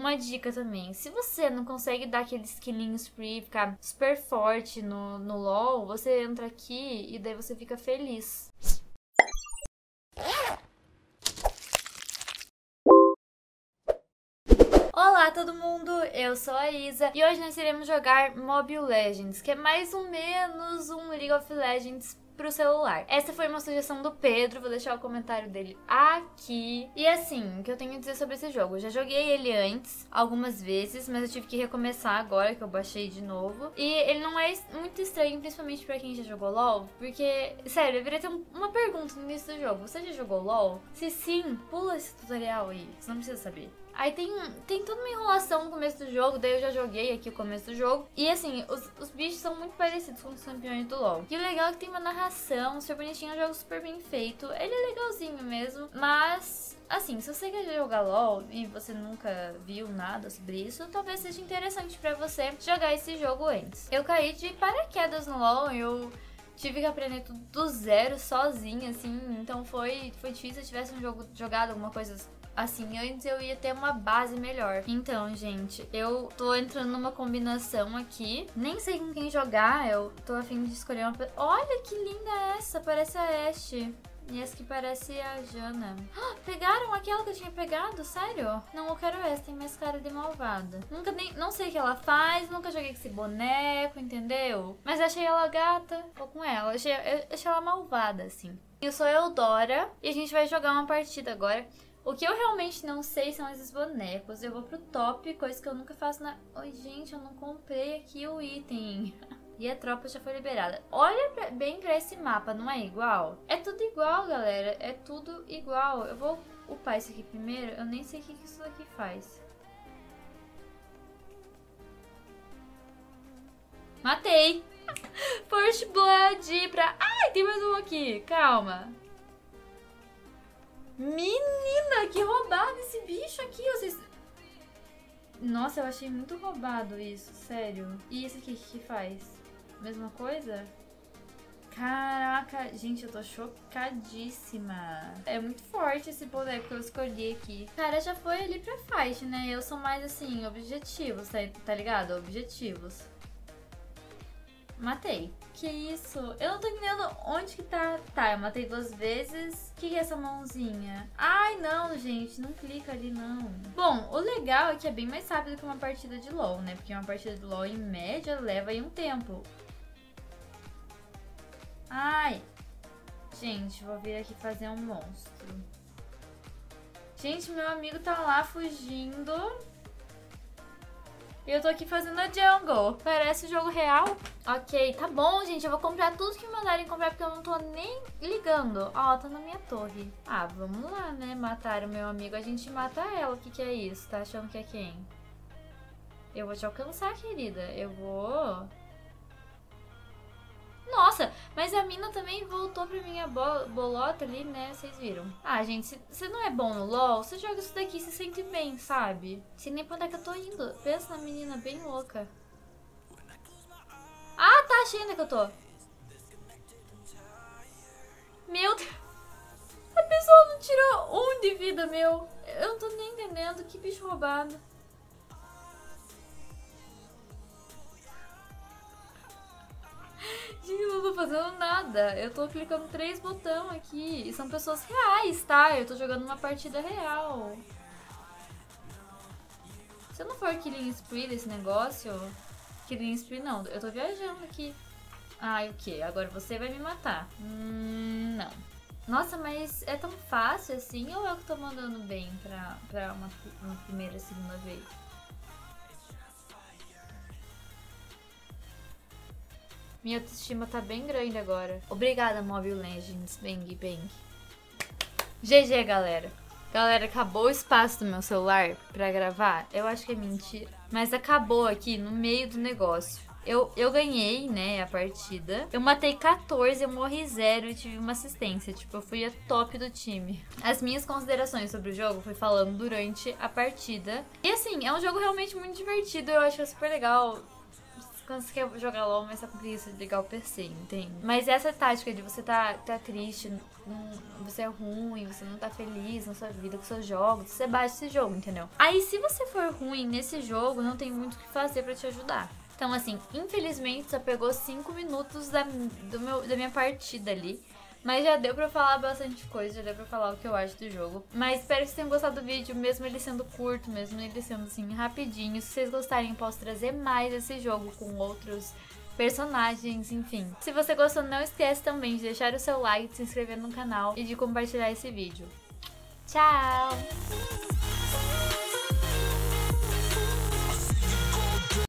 uma dica também. Se você não consegue dar aqueles killing spree, ficar super forte no, no LoL, você entra aqui e daí você fica feliz. Olá todo mundo, eu sou a Isa e hoje nós iremos jogar Mobile Legends, que é mais ou menos um League of Legends pro celular. Essa foi uma sugestão do Pedro, vou deixar o comentário dele aqui. E assim, o que eu tenho a dizer sobre esse jogo? Eu já joguei ele antes, algumas vezes, mas eu tive que recomeçar agora, que eu baixei de novo. E ele não é muito estranho, principalmente pra quem já jogou LoL, porque, sério, deveria ter uma pergunta no início do jogo. Você já jogou LoL? Se sim, pula esse tutorial aí, você não precisa saber. Aí tem, tem toda uma enrolação no começo do jogo, daí eu já joguei aqui o começo do jogo. E assim, os, os bichos são muito parecidos com os campeões do LoL. E o legal é que tem uma narração super bonitinha, um jogo super bem feito. Ele é legalzinho mesmo, mas assim, se você quer jogar LoL e você nunca viu nada sobre isso, talvez seja interessante para você jogar esse jogo antes. Eu caí de paraquedas no LoL, eu tive que aprender tudo do zero, sozinha, assim, então foi, foi difícil. Se eu tivesse um jogo jogado alguma coisa assim, antes eu ia ter uma base melhor. Então, gente, eu tô entrando numa combinação aqui. Nem sei com quem jogar, eu tô afim de escolher uma... Olha que linda essa, parece a Ashe. E essa que parece a Jana. Ah, pegaram aquela que eu tinha pegado? Sério? Não, eu quero essa, tem mais cara de malvada. Nunca nem. Não sei o que ela faz, nunca joguei com esse boneco, entendeu? Mas achei ela gata. Vou com ela. Achei, achei ela malvada, assim. Eu sou Eudora e a gente vai jogar uma partida agora. O que eu realmente não sei são esses bonecos. Eu vou pro top, coisa que eu nunca faço na... Oi, gente, eu não comprei aqui o item. E a tropa já foi liberada. Olha pra, bem pra esse mapa, não é igual? É tudo igual, galera. É tudo igual. Eu vou upar esse aqui primeiro. Eu nem sei o que isso daqui faz. Matei! First Blood pra... Ai, tem mais um aqui. Calma. Menina, que roubado esse bicho aqui. Vocês... Nossa, eu achei muito roubado isso, sério. E esse aqui, o que faz? Mesma coisa? Caraca, gente, eu tô chocadíssima. É muito forte esse boneco que eu escolhi aqui. Cara, já foi ali pra fight, né? Eu sou mais, assim, objetivos, tá, tá ligado? Objetivos. Matei. Que isso? Eu não tô entendendo onde que tá. Tá, eu matei duas vezes. O que, que é essa mãozinha? Ai, não, gente. Não clica ali, não. Bom, o legal é que é bem mais rápido que uma partida de LoL, né? Porque uma partida de LoL, em média, leva aí um tempo. Ai. Gente, vou vir aqui fazer um monstro. Gente, meu amigo tá lá fugindo. E eu tô aqui fazendo a jungle. Parece jogo real. Ok, tá bom, gente. Eu vou comprar tudo que mandarem comprar, porque eu não tô nem ligando. Ó, tá na minha torre. Ah, vamos lá, né? Matar o meu amigo. A gente mata ela. O que que é isso? Tá achando que é quem? Eu vou te alcançar, querida. Eu vou... Nossa, mas a mina também voltou pra minha bolota ali, né? Vocês viram. Ah, gente, você não é bom no LoL, você joga isso daqui e se sente bem, sabe? Sei nem pra onde é que eu tô indo. Pensa na menina bem louca. Ah, tá, achei onde que eu tô. Meu Deus. A pessoa não tirou um de vida, meu. Eu não tô nem entendendo. Que bicho roubado. Gente, eu não tô fazendo nada. Eu tô clicando três botões aqui. E são pessoas reais, tá? Eu tô jogando uma partida real. Se eu não for killing spree desse negócio... Spree não, eu tô viajando aqui. Ai, o que? Agora você vai me matar. Hum, não. Nossa, mas é tão fácil assim ou eu que tô mandando bem pra, pra uma, uma primeira, segunda vez? Minha autoestima tá bem grande agora. Obrigada, Mobile Legends. Bang, bang. GG, galera. Galera, acabou o espaço do meu celular pra gravar. Eu acho que é mentira. Mas acabou aqui no meio do negócio. Eu, eu ganhei, né, a partida. Eu matei 14, eu morri zero e tive uma assistência. Tipo, eu fui a top do time. As minhas considerações sobre o jogo fui falando durante a partida. E assim, é um jogo realmente muito divertido. Eu acho super legal quando você quer jogar LOL, mas tá com preguiça de ligar o PC, entende? Mas essa tática de você tá, tá triste, você é ruim, você não tá feliz na sua vida com seus jogos, você baixa esse jogo, entendeu? Aí se você for ruim nesse jogo, não tem muito o que fazer para te ajudar. Então, assim, infelizmente só pegou 5 minutos da, do meu, da minha partida ali. Mas já deu pra falar bastante coisa, já deu pra falar o que eu acho do jogo. Mas espero que vocês tenham gostado do vídeo, mesmo ele sendo curto, mesmo ele sendo assim rapidinho. Se vocês gostarem, posso trazer mais esse jogo com outros personagens, enfim. Se você gostou, não esquece também de deixar o seu like, de se inscrever no canal e de compartilhar esse vídeo. Tchau!